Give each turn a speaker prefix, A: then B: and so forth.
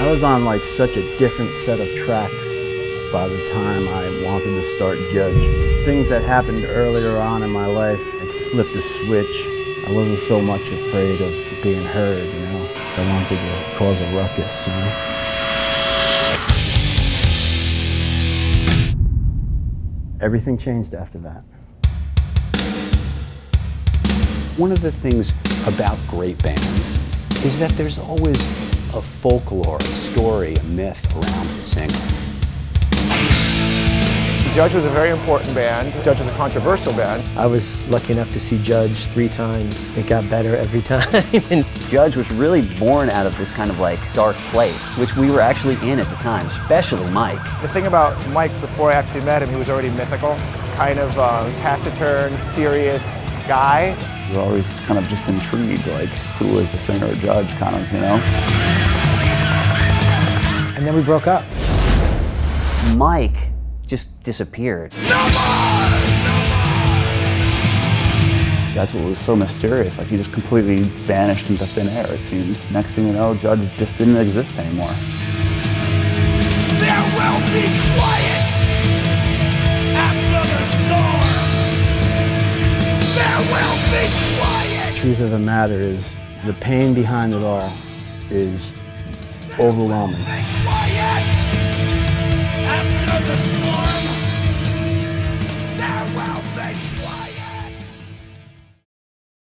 A: I was on like such a different set of tracks by the time I wanted to start Judge. Things that happened earlier on in my life, like flipped a switch. I wasn't so much afraid of being heard, you know. I wanted to cause a ruckus, you know. Everything changed after that.
B: One of the things about great bands is that there's always a folklore, a story, a myth around the singer.
C: Judge was a very important band. Judge was a controversial band.
D: I was lucky enough to see Judge three times. It got better every time.
E: Judge was really born out of this kind of like dark place, which we were actually in at the time, especially Mike.
C: The thing about Mike, before I actually met him, he was already mythical, kind of um, taciturn, serious guy.
F: You're always kind of just intrigued, like who is the singer or Judge, kind of, you know.
D: and then we broke up.
E: Mike just disappeared.
F: That's what was so mysterious. Like he just completely vanished into thin air, it seemed. Next thing you know, Judge just didn't exist anymore.
G: There will be quiet after the storm.
A: Truth of the matter is, the pain behind it all is overwhelming.
G: After the storm. There will be